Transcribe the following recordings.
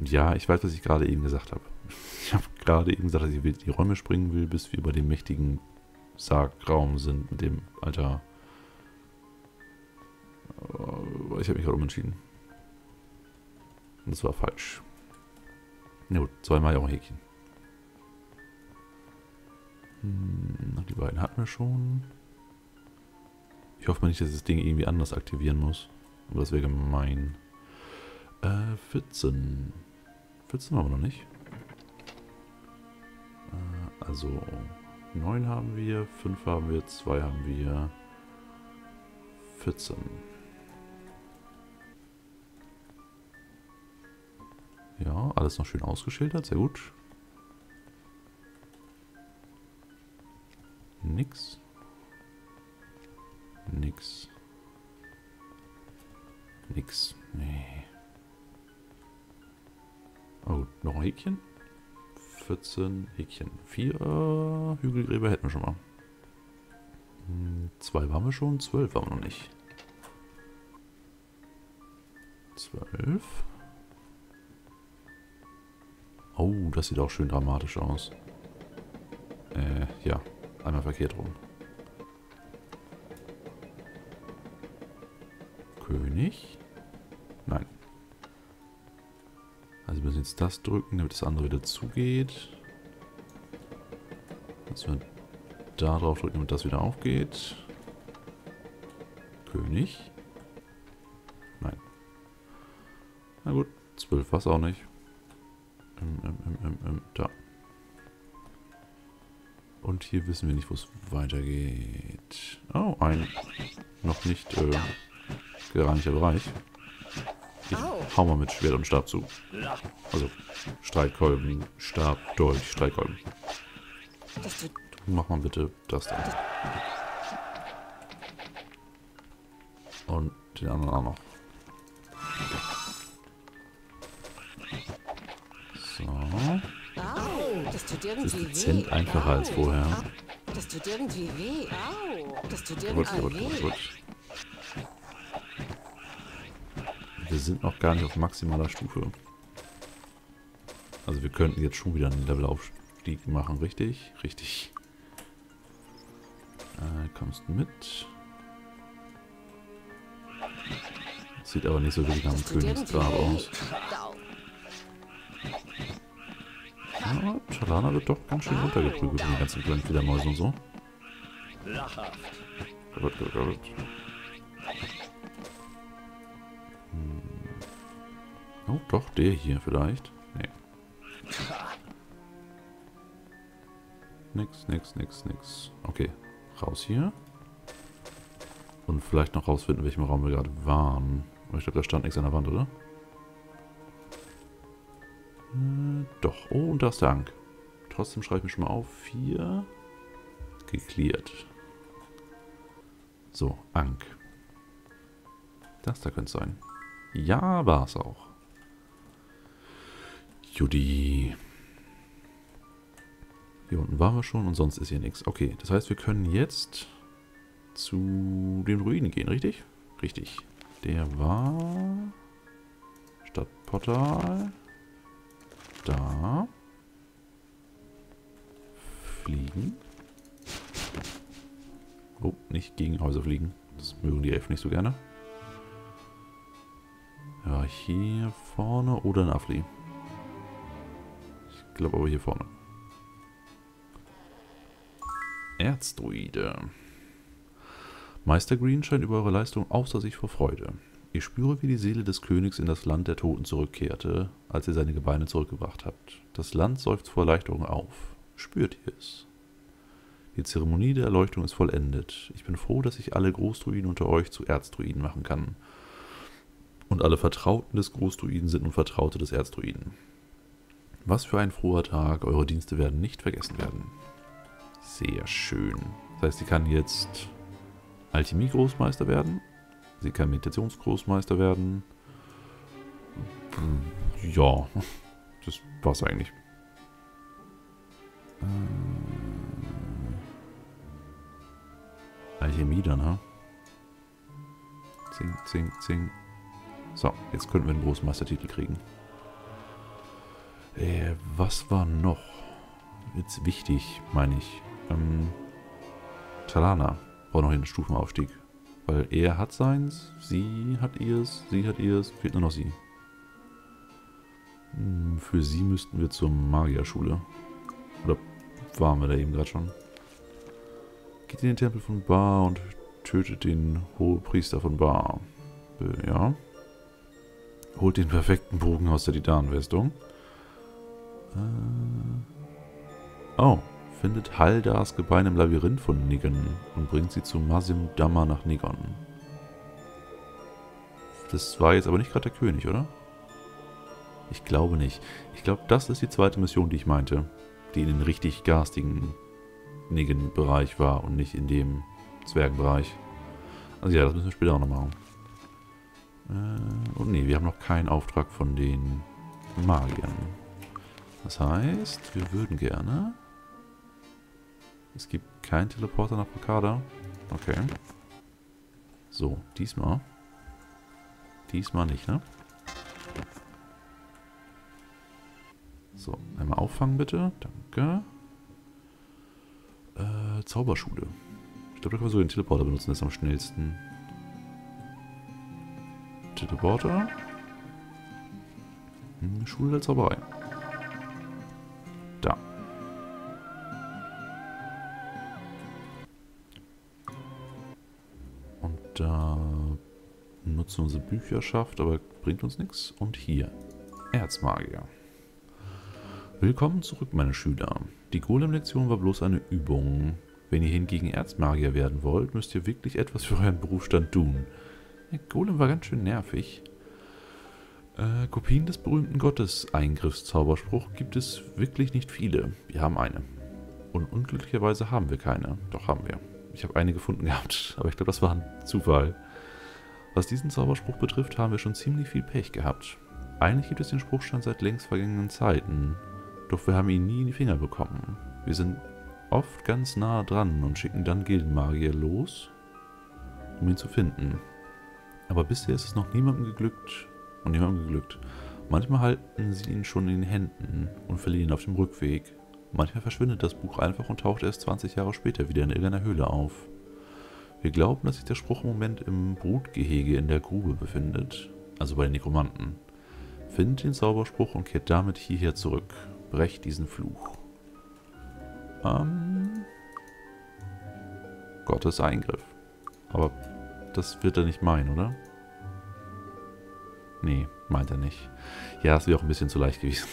Und ja, ich weiß, was ich gerade eben gesagt habe. Ich habe gerade eben gesagt, dass ich die Räume springen will, bis wir bei dem mächtigen Sargraum sind, mit dem Alter. Äh, ich habe mich gerade umentschieden. Und das war falsch. Na gut, zweimal auch ein Häkchen. Hm, die beiden hatten wir schon. Ich hoffe mal nicht, dass das Ding irgendwie anders aktivieren muss. Aber das wäre gemein. Äh, 14. 14 haben wir noch nicht. Äh, also 9 haben wir, 5 haben wir, 2 haben wir, 14. Ja, alles noch schön ausgeschildert, sehr gut. Nix. Nix. Nix. Nee. Oh, noch ein Häkchen. 14 Häkchen. Vier Hügelgräber hätten wir schon mal. Hm, zwei waren wir schon, zwölf waren wir noch nicht. Zwölf. Oh, das sieht auch schön dramatisch aus. Äh, ja. Einmal verkehrt rum. König? Nein. Also wir müssen jetzt das drücken, damit das andere wieder zugeht. Dass wir da drauf drücken, damit das wieder aufgeht. König? Nein. Na gut, 12 war es auch nicht. Ähm, ähm, ähm, ähm, da. Und hier wissen wir nicht, wo es weitergeht. Oh, ein noch nicht äh, gereinigter Bereich. Ich hau mal mit Schwert und Stab zu. Also Streitkolben, Stab, Dolch, Streitkolben. Mach mal bitte das da. Und den anderen auch noch. tut irgendwie das ist dezent weh. einfacher als vorher. Das tut irgendwie weh. Das tut irgendwie gut, gut, gut, gut. Wir sind noch gar nicht auf maximaler Stufe. Also wir könnten jetzt schon wieder einen Levelaufstieg machen, richtig? Richtig. Äh, kommst du mit? Sieht aber nicht so wirklich nach einem Königsgrab aus. Ja, Chalana wird doch ganz schön runtergeprügelt von den ganzen kleinen Fledermäusen und so. Lachhaft. Gut, gut, gut. Oh, doch, der hier vielleicht. Nee. Nix, nix, nix, nix. Okay, raus hier. Und vielleicht noch rausfinden, in welchem Raum wir gerade waren. Ich glaube, da stand nichts an der Wand, oder? Äh, doch. Oh, und da ist der Ank. Trotzdem schreibe ich mir schon mal auf. Vier. Geklärt. So, Ank. Das da könnte es sein. Ja, war es auch. Judy. Hier unten waren wir schon und sonst ist hier nichts. Okay, das heißt, wir können jetzt zu den Ruinen gehen, richtig? Richtig. Der war... Stadtportal. Da. Fliegen. Oh, nicht gegen Häuser fliegen. Das mögen die Elfen nicht so gerne. Ja, hier vorne oder in Afli. Ich glaube aber hier vorne. Erzdruide. Meister Green scheint über eure Leistung außer sich vor Freude. Ich spüre, wie die Seele des Königs in das Land der Toten zurückkehrte, als ihr seine Gebeine zurückgebracht habt. Das Land seufzt vor Erleichterung auf. Spürt ihr es? Die Zeremonie der Erleuchtung ist vollendet. Ich bin froh, dass ich alle Großdruiden unter euch zu Erzdruiden machen kann. Und alle Vertrauten des Großdruiden sind nun Vertraute des Erzdruiden. Was für ein froher Tag, eure Dienste werden nicht vergessen werden. Sehr schön. Das heißt, sie kann jetzt Alchemie-Großmeister werden Sie kann Meditationsgroßmeister werden. Ja, das war's eigentlich. Äh, Alchemie dann, ha? Zing, zing, zing. So, jetzt könnten wir den Großmeistertitel kriegen. Äh, was war noch? Jetzt wichtig, meine ich. Ähm, Talana braucht noch einen Stufenaufstieg. Weil er hat seins, sie hat ihrs, sie hat ihrs, fehlt nur noch sie. Hm, für sie müssten wir zur Magierschule. Oder waren wir da eben gerade schon? Geht in den Tempel von Bar und tötet den Hohepriester von Bar. Äh, ja. Holt den perfekten Bogen aus der Titanenwestung. Äh. Oh. Findet Haldars Gebein im Labyrinth von Nigon und bringt sie zu Masim Damma nach Nigon. Das war jetzt aber nicht gerade der König, oder? Ich glaube nicht. Ich glaube, das ist die zweite Mission, die ich meinte. Die in den richtig garstigen Nigen-Bereich war und nicht in dem Zwergenbereich. Also ja, das müssen wir später auch noch machen. Äh, und nee, wir haben noch keinen Auftrag von den Magiern. Das heißt, wir würden gerne... Es gibt keinen Teleporter nach Bakada. Okay. So, diesmal. Diesmal nicht, ne? So, einmal auffangen bitte. Danke. Äh, Zauberschule. Ich glaube, da können wir so den Teleporter benutzen, das ist am schnellsten. Teleporter. Hm, Schule der Zauberei. Da nutzen unsere Bücherschaft, aber bringt uns nichts. Und hier. Erzmagier. Willkommen zurück, meine Schüler. Die Golem-Lektion war bloß eine Übung. Wenn ihr hingegen Erzmagier werden wollt, müsst ihr wirklich etwas für euren Berufsstand tun. Der Golem war ganz schön nervig. Äh, Kopien des berühmten Gottes-Eingriffszauberspruch gibt es wirklich nicht viele. Wir haben eine. Und unglücklicherweise haben wir keine. Doch haben wir. Ich habe eine gefunden gehabt, aber ich glaube, das war ein Zufall. Was diesen Zauberspruch betrifft, haben wir schon ziemlich viel Pech gehabt. Eigentlich gibt es den Spruchstand seit längst vergangenen Zeiten. Doch wir haben ihn nie in die Finger bekommen. Wir sind oft ganz nah dran und schicken dann Gildenmagier los, um ihn zu finden. Aber bisher ist es noch niemandem geglückt und niemandem geglückt. Manchmal halten sie ihn schon in den Händen und verlieren ihn auf dem Rückweg. Manchmal verschwindet das Buch einfach und taucht erst 20 Jahre später wieder in irgendeiner Höhle auf. Wir glauben, dass sich der Spruch im Moment im Brutgehege in der Grube befindet, also bei den Nekromanten. Findet den Zauberspruch und kehrt damit hierher zurück. Brecht diesen Fluch. Ähm, Gottes Eingriff. Aber das wird er nicht meinen, oder? Nee, meint er nicht. Ja, das wäre auch ein bisschen zu leicht gewesen.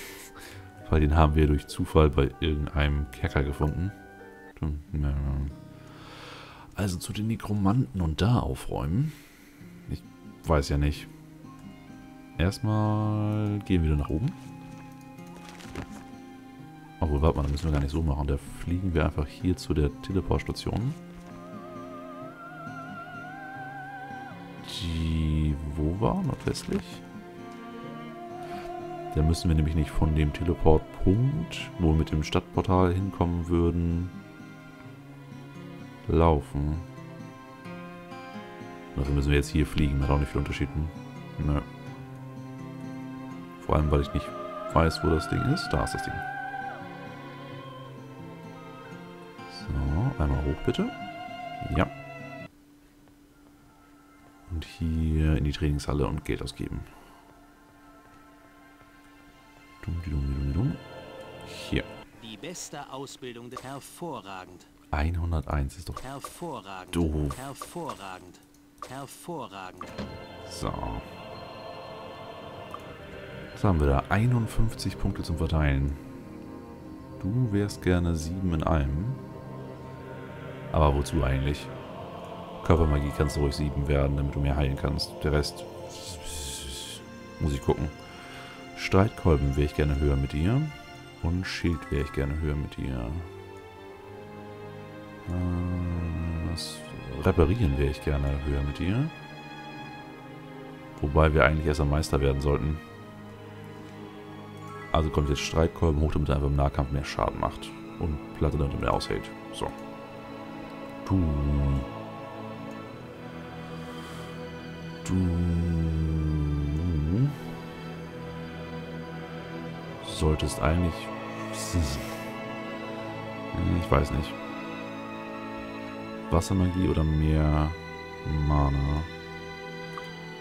Weil den haben wir durch Zufall bei irgendeinem Kerker gefunden. Also zu den Nekromanten und da aufräumen. Ich weiß ja nicht. Erstmal gehen wir wieder nach oben. Obwohl, warte mal, das müssen wir gar nicht so machen. Da fliegen wir einfach hier zu der Teleportstation. Die wo war? Nordwestlich? Da müssen wir nämlich nicht von dem Teleportpunkt, wo wir mit dem Stadtportal hinkommen würden, laufen. Dafür müssen wir jetzt hier fliegen. Hat auch nicht viel Unterschied. Nö. Vor allem, weil ich nicht weiß, wo das Ding ist. Da ist das Ding. So, einmal hoch bitte. Ja. Und hier in die Trainingshalle und Geld ausgeben. Hier. Die beste Ausbildung. Hervorragend. 101 ist doch Hervorragend. doof. Hervorragend. Hervorragend. So. Was haben wir da? 51 Punkte zum Verteilen. Du wärst gerne 7 in allem. Aber wozu eigentlich? Körpermagie kannst du ruhig 7 werden, damit du mehr heilen kannst. Der Rest muss ich gucken. Streitkolben wäre ich gerne höher mit dir. Und Schild wäre ich gerne höher mit dir. Äh, Das Reparieren wäre ich gerne höher mit dir. Wobei wir eigentlich erst am Meister werden sollten. Also kommt jetzt Streitkolben hoch, damit er einfach im Nahkampf mehr Schaden macht. Und Platte damit mehr aushält. So. Du. Du. Solltest eigentlich... Ich weiß nicht. Wassermagie oder mehr Mana?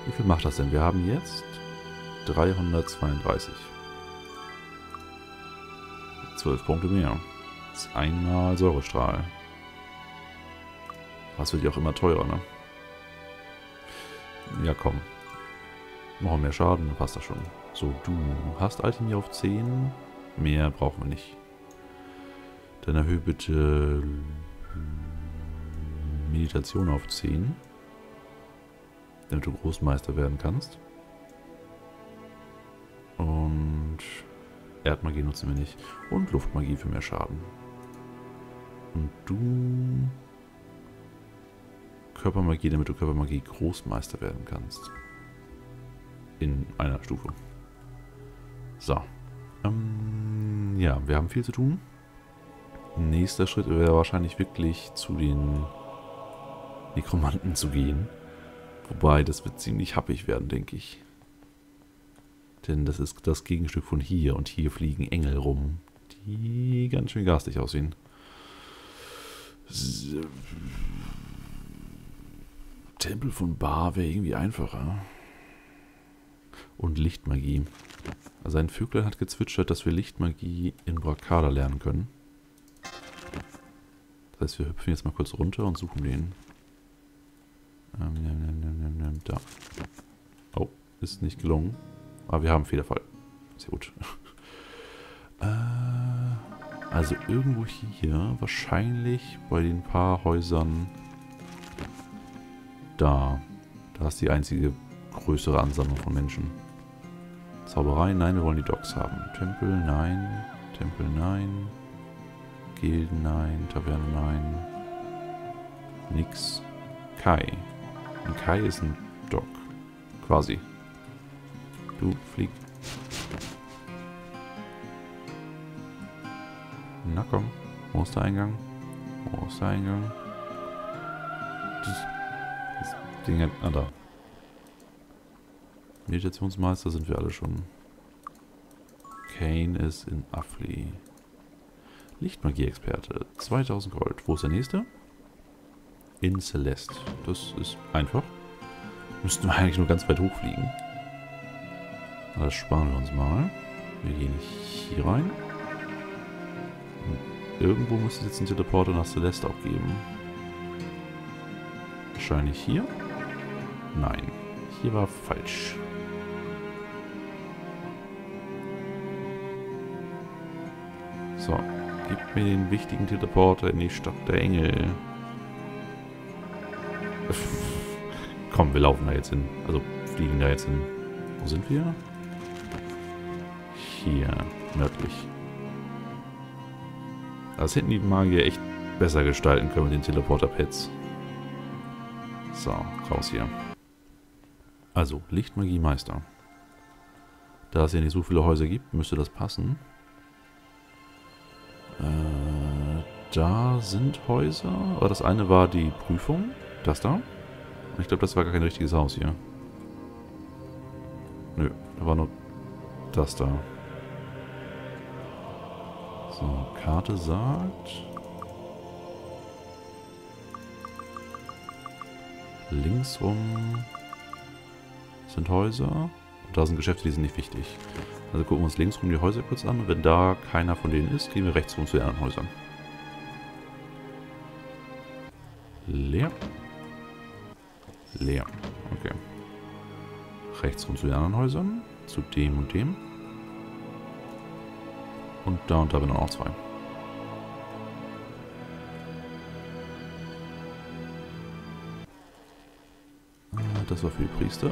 Wie viel macht das denn? Wir haben jetzt 332. 12 Punkte mehr. Das ist einmal Säurestrahl. Das wird ja auch immer teurer, ne? Ja, komm. Machen mehr Schaden, dann passt das schon. So, du hast Alchemie auf 10. Mehr brauchen wir nicht. Dann erhöhe bitte Meditation auf 10. Damit du Großmeister werden kannst. Und Erdmagie nutzen wir nicht. Und Luftmagie für mehr Schaden. Und du... Körpermagie, damit du Körpermagie Großmeister werden kannst. In einer Stufe. So. Ähm, ja, wir haben viel zu tun. Nächster Schritt wäre wahrscheinlich wirklich zu den Nekromanten zu gehen. Wobei, das wird ziemlich happig werden, denke ich. Denn das ist das Gegenstück von hier. Und hier fliegen Engel rum, die ganz schön garstig aussehen. Tempel von Bar wäre irgendwie einfacher. Und Lichtmagie. Also ein Vögel hat gezwitschert, dass wir Lichtmagie in Brakada lernen können. Das heißt, wir hüpfen jetzt mal kurz runter und suchen den. Ähm, da. Oh, ist nicht gelungen. Aber wir haben Fehlerfall. Sehr gut. äh, also irgendwo hier, wahrscheinlich bei den paar Häusern da. Da ist die einzige größere Ansammlung von Menschen. Zauberei, nein, wir wollen die Docks haben. Tempel, nein. Tempel, nein. Gilden, nein. Taverne, nein. Nix. Kai. Und Kai ist ein Dock. Quasi. Du flieg. Na komm. Mustereingang. Mustereingang. Das, das Ding hat... Ah, da. Meditationsmeister sind wir alle schon. Kane ist in Affli. Lichtmagie-Experte. 2000 Gold. Wo ist der nächste? In Celeste. Das ist einfach. Müssten wir eigentlich nur ganz weit hochfliegen. Das sparen wir uns mal. Wir gehen hier rein. Und irgendwo muss es jetzt einen Teleporter nach Celeste auch geben. Wahrscheinlich hier. Nein. Hier war falsch. Mir den wichtigen Teleporter in die Stadt der Engel. Komm, wir laufen da jetzt hin. Also fliegen da jetzt hin. Wo sind wir? Hier, nördlich. Das hätten die Magier echt besser gestalten können mit den Teleporter-Pads. So, raus hier. Also, Lichtmagie-Meister. Da es ja nicht so viele Häuser gibt, müsste das passen. Da sind Häuser. Aber das eine war die Prüfung. Das da. Ich glaube, das war gar kein richtiges Haus hier. Nö, da war nur das da. So, Karte sagt... Links rum sind Häuser. Und da sind Geschäfte, die sind nicht wichtig. Also gucken wir uns links rum die Häuser kurz an. Wenn da keiner von denen ist, gehen wir rechts rum zu den anderen Häusern. Leer. Leer. Okay. Rechts rum zu den anderen Häusern. Zu dem und dem. Und da und da bin auch zwei. Ah, das war für die Priester.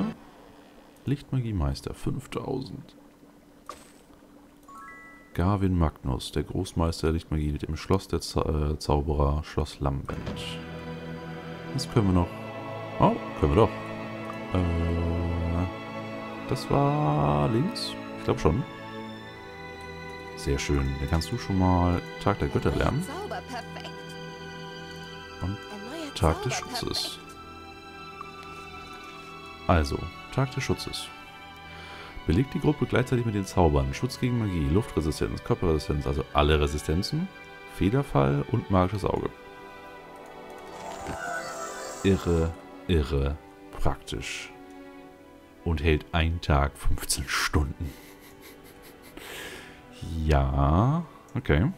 Lichtmagiemeister, 5000. Garvin Magnus, der Großmeister der Lichtmagie mit dem Schloss der Zau äh, Zauberer, Schloss Lambent. Das können wir noch. Oh, können wir doch. Äh, das war links? Ich glaube schon. Sehr schön. Dann kannst du schon mal Tag der Götter lernen. Und Tag des Schutzes. Also, Tag des Schutzes. Belegt die Gruppe gleichzeitig mit den Zaubern Schutz gegen Magie, Luftresistenz, Körperresistenz, also alle Resistenzen, Federfall und magisches Auge. Irre, irre praktisch. Und hält einen Tag 15 Stunden. ja, okay.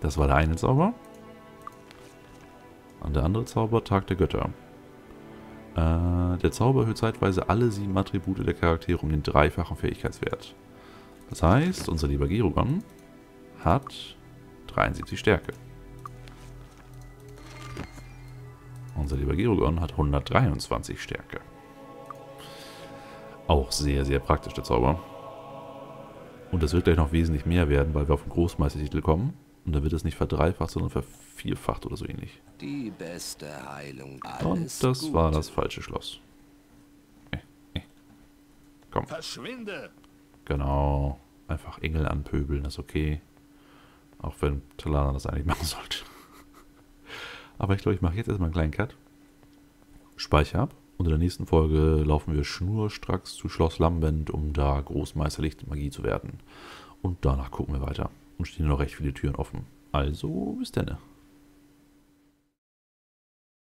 Das war der eine Zauber. Und der andere Zauber, Tag der Götter. Äh, der Zauber erhöht zeitweise alle sieben Attribute der Charaktere um den dreifachen Fähigkeitswert. Das heißt, unser lieber Gerugon hat 73 Stärke. Unser lieber Gerugon hat 123 Stärke. Auch sehr, sehr praktisch der Zauber. Und das wird gleich noch wesentlich mehr werden, weil wir auf den Großmeistertitel kommen. Und da wird es nicht verdreifacht, sondern vervierfacht oder so ähnlich. Die beste Heilung. Und das Gute. war das falsche Schloss. Äh, äh. Komm. Verschwinde! Genau. Einfach Engel anpöbeln, das ist okay. Auch wenn Talana das eigentlich machen sollte. Aber ich glaube, ich mache jetzt erstmal einen kleinen Cut. Speichere ab. Und in der nächsten Folge laufen wir schnurstracks zu Schloss Lambent, um da großmeisterlich Magie zu werden. Und danach gucken wir weiter. Und stehen noch recht viele Türen offen. Also, bis dann.